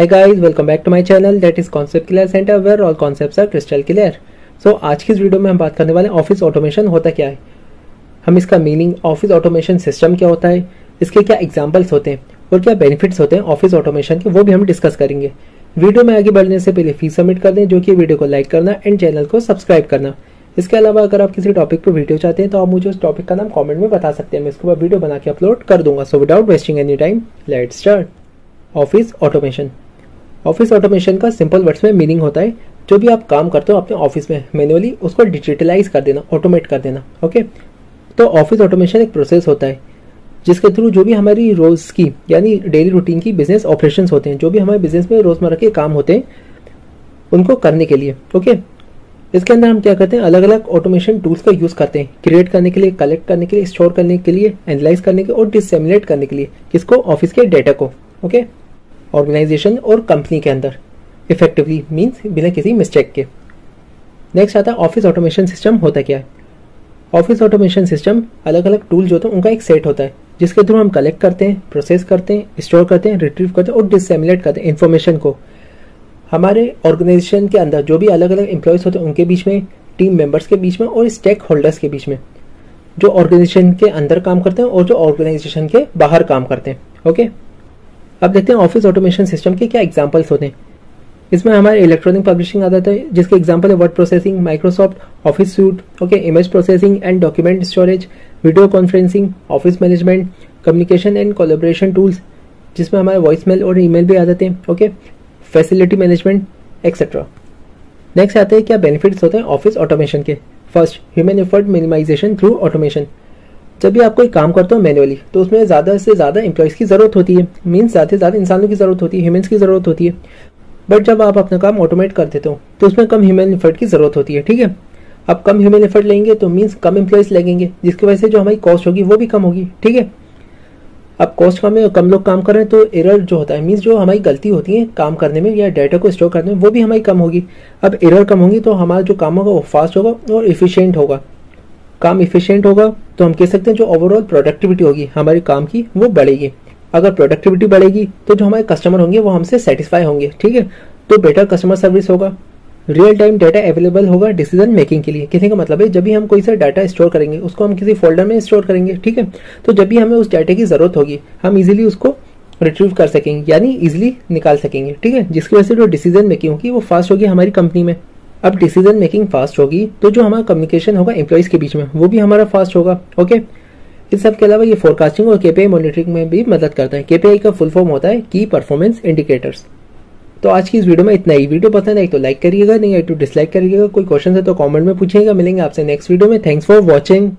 Hey guys, welcome back to my channel. That is Concept Clear Center where all concepts are crystal clear. So आज की इस video में हम बात करने वाले हैं ऑफ़िस ऑटोमेशन होता क्या है? हम इसका मीनिंग ऑफ़िस ऑटोमेशन सिस्टम क्या होता है? इसके क्या एग्जाम्पल्स होते हैं? और क्या बेनिफिट्स होते हैं ऑफ़िस ऑटोमेशन के? वो भी हम डिस्कस करेंगे। वीडियो में आगे बढ़ने से पहले फ़ीस सबमिट कर दें जो कि वीडियो को लाइक करना एंड चैनल को सब्सक्राइब करना। इसके अलावा अगर आप किसी टॉपिक पर वीडियो चाहते हैं तो आप मुझे उस टॉपिक का नाम कमेंट में बता सकते हैं। मैं इसके बाद वीडियो बना के अपलोड कर दूँगा। So without wasting any time let start office automation office automation का सिंपल वर्ड्स में मीनिंग होता है, जो भी आप काम करते हो अपने ऑफ़िस में मैनुअली उसको डिजिटलाइज कर देना ऑटोमेट कर देना ओके तो ऑफ़िस ऑटोमेशन एक प्रोसेस होता है, जिसके थ्रू जो भी हमारी रोज की, यानी डेली रूटीन की बिज़नेस ऑपरेशन होते हैं, जो भी हमारे बिज़नेस में रोज़मर्रा के काम होते हैं, उनको करने के लिए ओके इसके अंदर हम क्या करते हैं अलग अलग ऑटोमेशन टूल्स का यूज़ करते हैं क्रिएट करने के लिए कलेक्ट करने के लिए स्टोर करने के लिए एनालाइज करने के और डिसमिनेट करने के लिए, किसको? ऑफ़िस के डेटा को ओके ऑर्गेनाइजेशन और कंपनी के अंदर। इफेक्टिवली मीन्स बिना किसी मिस्टेक के। नेक्स्ट आता है ऑफ़िस ऑटोमेशन सिस्टम होता क्या है? ऑफ़िस ऑटोमेशन सिस्टम अलग अलग टूल जो होते हैं उनका एक सेट होता है, जिसके थ्रू हम कलेक्ट करते हैं प्रोसेस करते हैं स्टोर करते हैं रिट्रीव करते हैं और डिसमिनेट करते हैं इन्फॉर्मेशन को। हमारे ऑर्गेनाइजेशन के अंदर जो भी अलग अलग एम्प्लॉयज़ होते हैं, उनके बीच में टीम मेंबर्स के बीच में और स्टेक होल्डर्स के बीच में, जो ऑर्गेनाइजेशन के अंदर काम करते हैं और जो ऑर्गेनाइजेशन के बाहर काम करते हैं ओके अब देखते हैं ऑफ़िस ऑटोमेशन सिस्टम के क्या एग्जाम्पल्स होते हैं। इसमें हमारे इलेक्ट्रॉनिक पब्लिशिंग आ है, जिसके एग्ज़ाम्पल है word processing Microsoft office suite okay image processing and document storage video conferencing office management communication and collaboration tools जिसमें हमारे वॉइस मेल और ईमेल भी आ जाते हैं okay facility management etcetera next आते हैं, क्या बेनिफिट्स होते हैं ऑफ़िस ऑटोमेशन के? First human effort minimization through automation जब भी आप कोई काम करते हो मैनुअली तो उसमें ज़्यादा से ज़्यादा एम्प्लॉयज़ की ज़रूरत होती है। मीन्स ज़्यादा से ज़्यादा इंसानों की ज़रूरत होती है ह्यूमन्स की ज़रूरत होती है। बट जब आप अपना काम ऑटोमेट कर देते हो तो उसमें कम ह्यूमन एफर्ट की ज़रूरत होती है, ठीक है? अब कम ह्यूमन एफर्ट लेंगे तो मीन्स कम एम्प्लॉयज़ लगेंगे, जिसकी वजह से जो हमारी कॉस्ट होगी, वो भी कम होगी, ठीक है? अब कॉस्ट कम है कम लोग काम कर रहे हैं तो एरर जो होता है मीन्स जो हमारी गलती होती है काम करने में या डाटा को स्टोर करने में, वो भी हमारी कम होगी। अब एरर कम होगी तो हमारा जो काम होगा, वो फास्ट होगा और इफिशियंट होगा। काम इफिशियंट होगा तो हम कह सकते हैं जो ओवरऑल प्रोडक्टिविटी होगी, हमारे काम की, वो बढ़ेगी। अगर प्रोडक्टिविटी बढ़ेगी तो जो हमारे कस्टमर होंगे, वो हमसे सेटिस्फाई होंगे, ठीक है? तो बेटर कस्टमर सर्विस होगा। रियल टाइम डाटा अवेलेबल होगा डिसीज़न मेकिंग के लिए। किसी का मतलब है, जब भी हम कोई सा डाटा स्टोर करेंगे, उसको हम किसी फोल्डर में स्टोर करेंगे, ठीक है? तो जब भी हमें उस डाटा की ज़रूरत होगी, हम इजीली उसको रिट्रीव कर सकेंगे, यानी इजीली निकाल सकेंगे, ठीक है? जिसकी वजह से जो डिसीज़न मेकिंग होगी, वो फास्ट होगी हमारी कंपनी में। अब डिसीज़न मेकिंग फास्ट होगी तो जो हमारा कम्युनिकेशन होगा एम्प्लॉयज़ के बीच में, वो भी हमारा फास्ट होगा ओके इस सब के अलावा ये फोरकास्टिंग और केपीआई मॉनिटरिंग में भी मदद करता है। केपीआई का फुल फॉर्म होता है की परफॉर्मेंस इंडिकेटर्स तो आज की इस वीडियो में इतना ही। वीडियो पसंद है तो लाइक करिएगा, नहीं तो डिसलाइक करिएगा। कोई क्वेश्चन है तो कमेंट में पूछिएगा। मिलेंगे आपसे नेक्स्ट वीडियो में। Thanks for watching